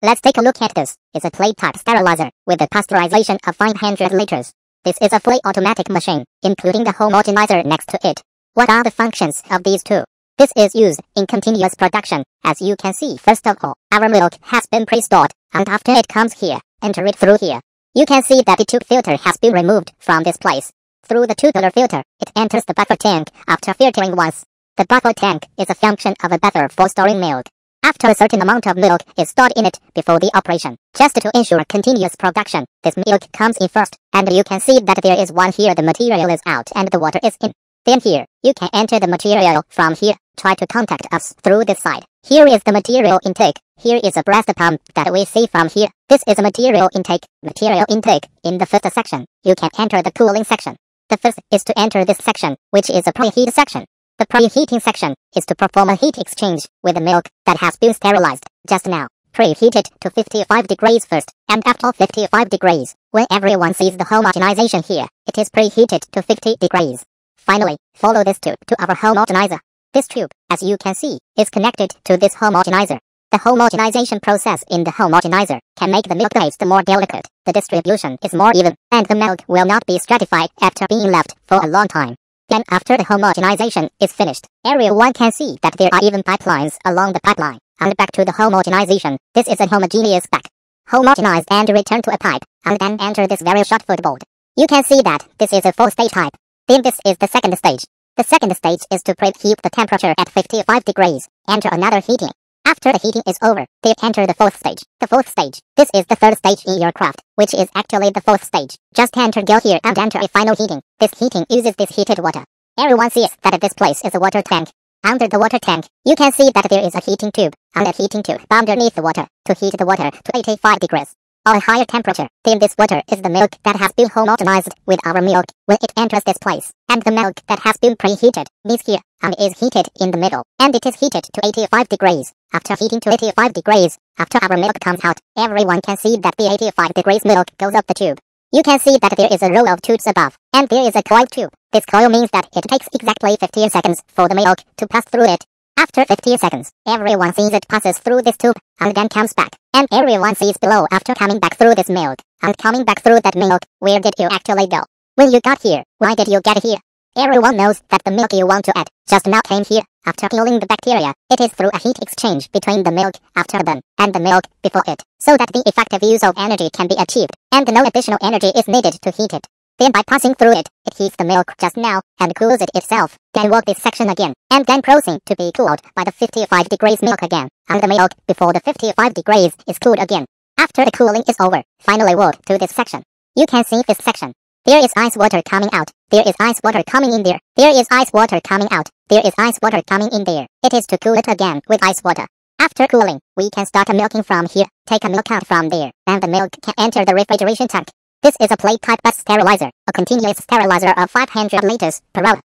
Let's take a look at this. It's a plate type sterilizer with a pasteurization of 500 liters. This is a fully automatic machine, including the homogenizer next to it. What are the functions of these two? This is used in continuous production. As you can see, first of all, our milk has been pre-stored, and after it comes here, enter it through here. You can see that the tube filter has been removed from this place. Through the tubular filter, it enters the buffer tank after filtering once. The buffer tank is a function of a buffer for storing milk. After a certain amount of milk is stored in it before the operation, just to ensure continuous production, this milk comes in first, and you can see that there is one here the material is out and the water is in. Then here, you can enter the material from here, try to contact us through this side. Here is the material intake. Here is a breast pump that we see from here. This is a material intake. Material intake. In the first section, you can enter the cooling section. The first is to enter this section, which is a preheat section. The preheating section is to perform a heat exchange with the milk that has been sterilized just now. Preheat it to 55 degrees first, and after 55 degrees, when everyone sees the homogenization here, it is preheated to 50 degrees. Finally, follow this tube to our homogenizer. This tube, as you can see, is connected to this homogenizer. The homogenization process in the homogenizer can make the milk paste more delicate, the distribution is more even, and the milk will not be stratified after being left for a long time. Then after the homogenization is finished, area 1 can see that there are even pipelines along the pipeline. And back to the homogenization, this is a homogeneous back. Homogenize and return to a pipe, and then enter this very short footboard. You can see that this is a four-stage pipe. Then this is the second stage. The second stage is to preheat the temperature at 55 degrees. Enter another heating. After the heating is over, they enter the fourth stage. The fourth stage. This is the third stage in your craft, which is actually the fourth stage. Just enter go here and enter a final heating. This heating uses this heated water. Everyone sees that this place is a water tank. Under the water tank, you can see that there is a heating tube, and a heating tube underneath the water to heat the water to 85 degrees a higher temperature, then this water is the milk that has been homogenized with our milk when it enters this place, and the milk that has been preheated is here and is heated in the middle, and it is heated to 85 degrees. After heating to 85 degrees, after our milk comes out, everyone can see that the 85 degrees milk goes up the tube. You can see that there is a row of tubes above, and there is a coil tube. This coil means that it takes exactly 15 seconds for the milk to pass through it. After 15 seconds, everyone sees it passes through this tube, and then comes back. And everyone sees below after coming back through this milk. And coming back through that milk, where did you actually go? When you got here, why did you get here? Everyone knows that the milk you want to add just now came here. After killing the bacteria, it is through a heat exchange between the milk after then and the milk before it, so that the effective use of energy can be achieved, and no additional energy is needed to heat it. Then by passing through it, it heats the milk just now and cools it itself. Then work this section again, and then proceed to be cooled by the 55 degrees milk again. And the milk before the 55 degrees is cooled again. After the cooling is over, finally work to this section. You can see this section. There is ice water coming out. There is ice water coming in there. There is ice water coming out. There is ice water coming in there. It is to cool it again with ice water. After cooling, we can start milking from here, take a milk out from there, and the milk can enter the refrigeration tank. This is a plate type bus sterilizer, a continuous sterilizer of 500 liters per hour.